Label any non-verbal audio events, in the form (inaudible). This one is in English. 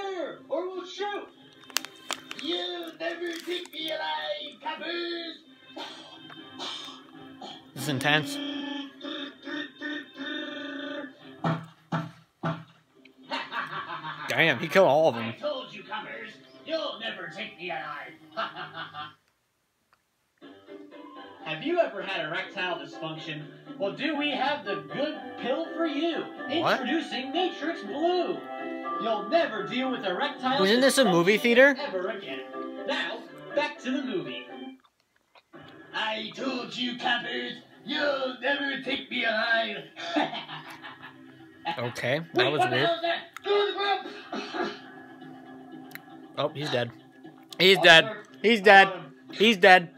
Put your hands in the air, or we'll shoot! You'll never take me alive, coppers! This is intense. Damn, he killed all of I them. told you, coppers, you'll never take me alive. (laughs) Have you ever had erectile dysfunction? Well, do we have the good pill for you? What? Introducing Matrix Blue. You'll never deal with erectile Wasn't this a movie theater? Ever again. Now, back to the movie. I told you, coppers, you'll never take me alive. (laughs) Okay, Wait, that was what the weird. hell is that? Go to the. Oh, (laughs) he's dead. He's dead. He's dead. He's dead.